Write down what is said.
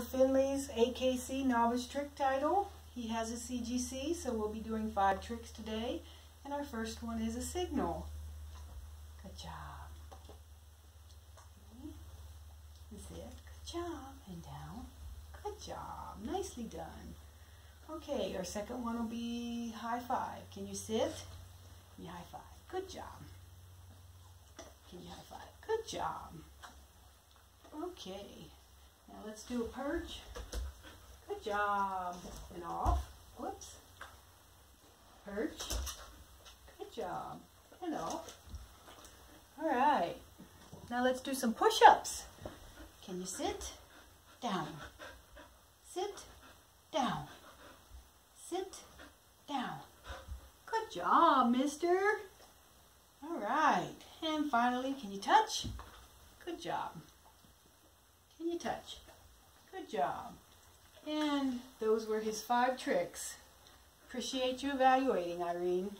Finley's AKC novice trick title. He has a CGC, so we'll be doing five tricks today. And our first one is a signal. Good job. Zip. Good job. And down. Good job. Nicely done. Okay, our second one will be high five. Can you sit? Can you high five? Good job. Can you high five? Good job. Okay. Now let's do a perch. Good job. And off. Whoops. Perch. Good job. And off. All right. Now let's do some push-ups. Can you sit? Down. Sit. Down. Sit. Down. Good job, mister. All right. And finally, can you touch? Good job. Touch? Good job. And those were his five tricks. Appreciate you evaluating, Irene.